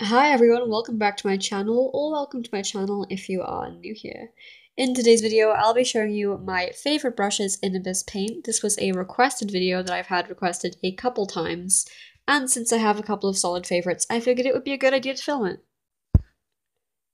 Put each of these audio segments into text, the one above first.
Hi everyone, welcome back to my channel, or welcome to my channel if you are new here. In today's video, I'll be showing you my favorite brushes in Ibis Paint. This was a requested video that I've had requested a couple times, and since I have a couple of solid favorites, I figured it would be a good idea to film it.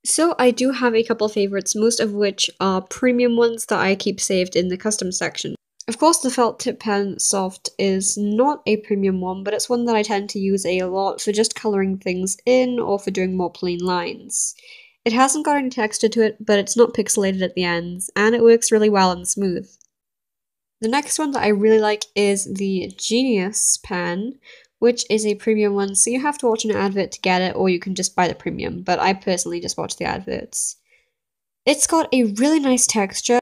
So I do have a couple favorites, most of which are premium ones that I keep saved in the custom section. Of course, the felt tip pen soft is not a premium one, but it's one that I tend to use a lot for just colouring things in or for doing more plain lines. It hasn't got any texture to it, but it's not pixelated at the ends, and it works really well and smooth. The next one that I really like is the Genius pen, which is a premium one, so you have to watch an advert to get it, or you can just buy the premium, but I personally just watch the adverts. It's got a really nice texture,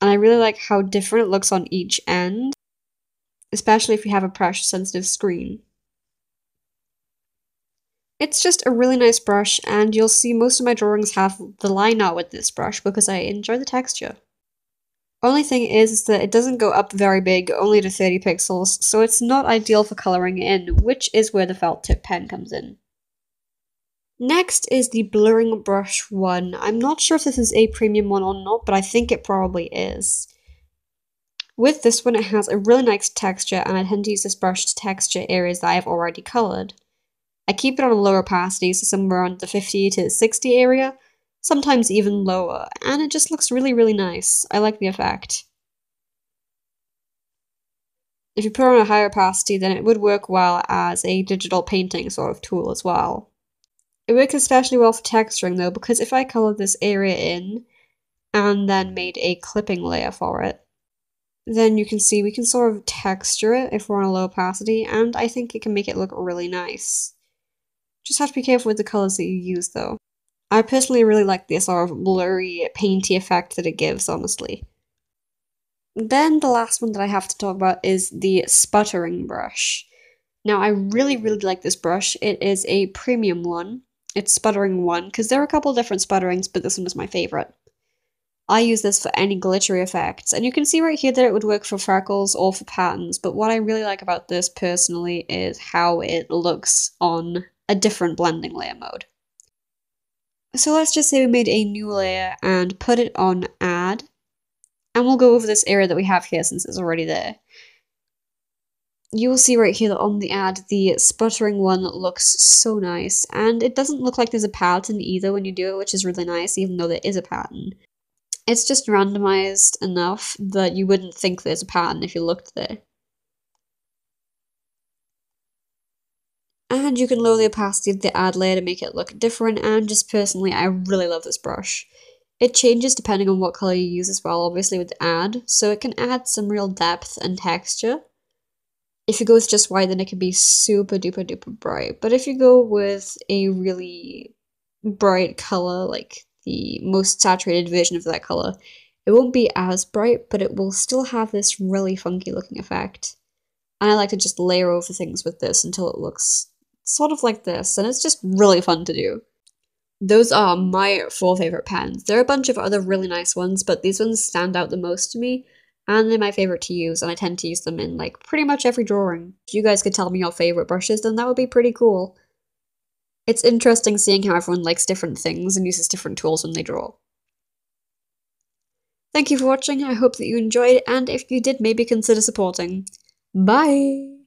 and I really like how different it looks on each end, especially if you have a pressure sensitive screen. It's just a really nice brush and you'll see most of my drawings have the line art with this brush because I enjoy the texture. Only thing is, is that it doesn't go up very big, only to 30 pixels, so it's not ideal for colouring in, which is where the felt tip pen comes in. Next is the blurring brush one. I'm not sure if this is a premium one or not, but I think it probably is. With this one, it has a really nice texture, and I tend to use this brush to texture areas that I have already coloured. I keep it on a lower opacity, so somewhere around the 50 to 60 area, sometimes even lower, and it just looks really, really nice. I like the effect. If you put on a higher opacity, then it would work well as a digital painting sort of tool as well. It works especially well for texturing though, because if I colored this area in and then made a clipping layer for it, then you can see we can sort of texture it if we're on a low opacity, and I think it can make it look really nice. Just have to be careful with the colors that you use though. I personally really like the sort of blurry, painty effect that it gives, honestly. Then the last one that I have to talk about is the sputtering brush. Now I really, really like this brush. It is a premium one, it's sputtering one, because there are a couple different sputterings, but this one is my favorite. I use this for any glittery effects, and you can see right here that it would work for freckles or for patterns, but what I really like about this personally is how it looks on a different blending layer mode. So let's just say we made a new layer and put it on add, and we'll go over this area that we have here since it's already there you will see right here that on the ad, the sputtering one looks so nice. And it doesn't look like there's a pattern either when you do it, which is really nice, even though there is a pattern. It's just randomized enough that you wouldn't think there's a pattern if you looked there. And you can lower the opacity of the ad layer to make it look different, and just personally, I really love this brush. It changes depending on what color you use as well, obviously with the ad, so it can add some real depth and texture if you go with just white, then it can be super duper duper bright. But if you go with a really bright color, like the most saturated version of that color, it won't be as bright, but it will still have this really funky looking effect. And I like to just layer over things with this until it looks sort of like this, and it's just really fun to do. Those are my four favorite pens. There are a bunch of other really nice ones, but these ones stand out the most to me and they're my favorite to use, and I tend to use them in like pretty much every drawing. If you guys could tell me your favorite brushes, then that would be pretty cool. It's interesting seeing how everyone likes different things and uses different tools when they draw. Thank you for watching, I hope that you enjoyed, and if you did, maybe consider supporting. Bye!